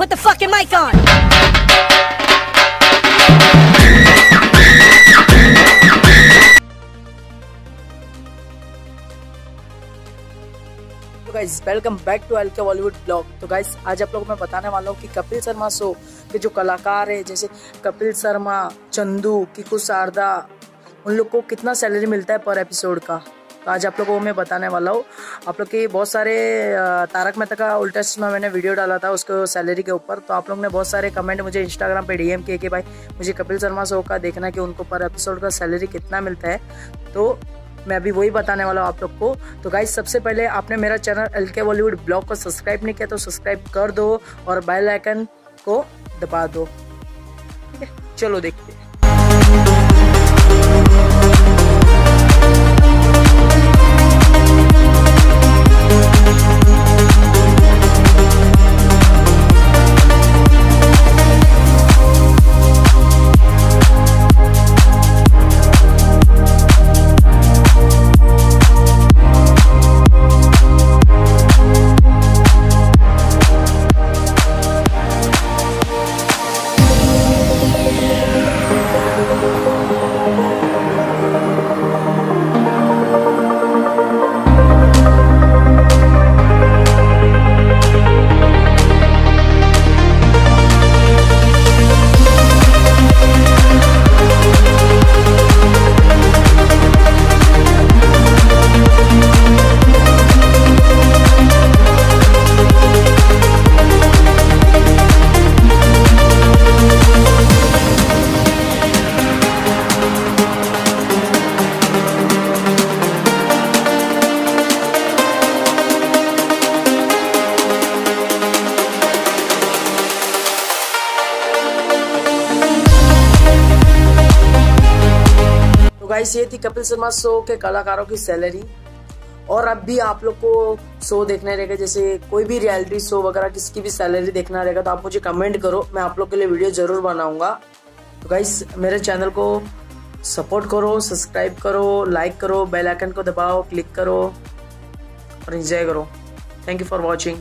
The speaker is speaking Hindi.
Put the fucking mic on. तो guys welcome back to L K Bollywood blog तो गाइज़ आज आप लोगों को मैं बताने वाला हूँ कि कपिल शर्मा शो के जो कलाकार है, जैसे कपिल शर्मा, चंदू, किकू शारदा, उन लोग को कितना सैलरी मिलता है पर एपिसोड का तो आज आप लोगों को मैं बताने वाला हूँ। आप लोग के बहुत सारे तारक मेहता का उल्टा चश्मा मैंने वीडियो डाला था उसको सैलरी के ऊपर। तो आप लोग ने बहुत सारे कमेंट मुझे इंस्टाग्राम पे डीएम किए कि भाई, मुझे कपिल शर्मा शो का देखना कि उनको पर एपिसोड का सैलरी कितना मिलता है। तो मैं अभी वही बताने वाला हूँ आप लोग को। तो गाइज़ सबसे पहले आपने मेरा channel L K Bollywood blog को सब्सक्राइब नहीं किया तो सब्सक्राइब कर दो और बेल आइकन को दबा दो। ठीक है? चलो देखते हैं। गाइस ये थी कपिल शर्मा शो के कलाकारों की सैलरी। और अब भी आप लोग को शो देखना रहेगा, जैसे कोई भी रियलिटी शो वगैरह किसकी भी सैलरी देखना रहेगा तो आप मुझे कमेंट करो, मैं आप लोग के लिए वीडियो ज़रूर बनाऊँगा। तो गाइस मेरे चैनल को सपोर्ट करो सब्सक्राइब करो लाइक करो बेल आइकन को दबाओ क्लिक करो और एंजॉय करो। Thank you for watching